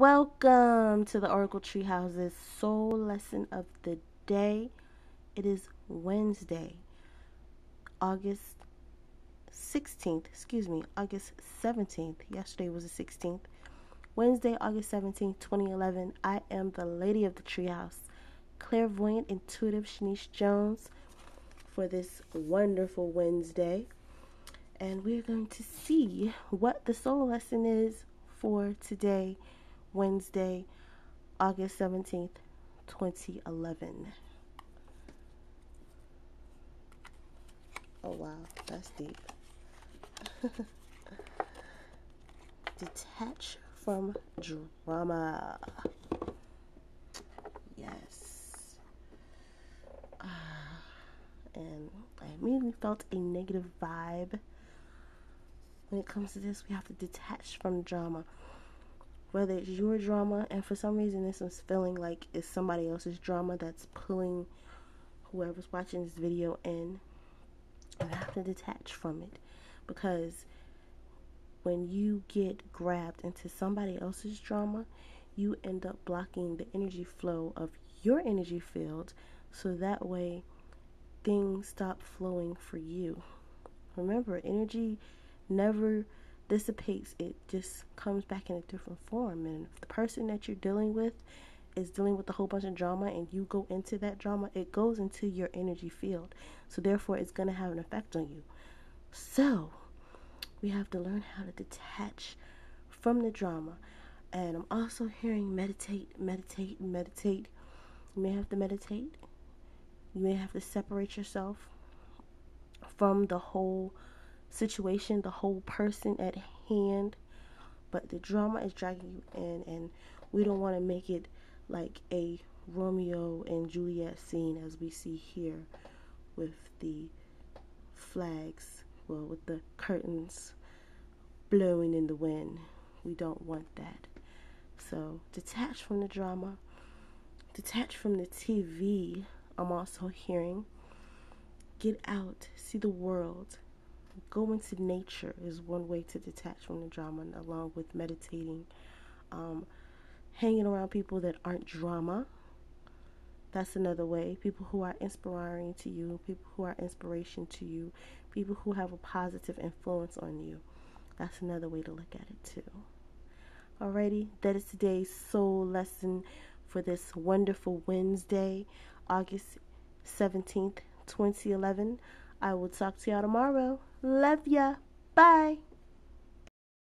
Welcome to the Oracle Treehouse's soul lesson of the day. It is Wednesday, August 16th, excuse me, August 17th. Yesterday was the 16th. Wednesday, August 17th, 2011. I am the Lady of the Treehouse, clairvoyant, intuitive Shenice Jones for this wonderful Wednesday. And we're going to see what the soul lesson is for today, Wednesday, August 17th, 2011. Oh wow, that's deep. Detach from drama. Yes. Uh, and I immediately felt a negative vibe. When it comes to this, we have to detach from drama. Whether it's your drama, and for some reason, this is feeling like it's somebody else's drama that's pulling whoever's watching this video in. I have to detach from it because when you get grabbed into somebody else's drama, you end up blocking the energy flow of your energy field so that way things stop flowing for you. Remember, energy never dissipates, it just comes back in a different form. And if the person that you're dealing with is dealing with a whole bunch of drama and you go into that drama, it goes into your energy field. So, therefore, it's going to have an effect on you. So, we have to learn how to detach from the drama. And I'm also hearing meditate, meditate, meditate. You may have to meditate. You may have to separate yourself from the whole situation, the whole person at hand. But the drama is dragging you in, and we don't want to make it like a Romeo and Juliet scene as we see here with the flags, well, with the curtains blowing in the wind. We don't want that. So, detach from the drama, detach from the TV. I'm also hearing get out, see the world, go to nature is one way to detach from the drama, along with meditating. Um, hanging around people that aren't drama. That's another way. People who are inspiring to you, people who are inspiration to you, people who have a positive influence on you. That's another way to look at it too. Alrighty, that is today's soul lesson for this wonderful Wednesday, August 17th, 2011. I will talk to y'all tomorrow. Love ya. Bye.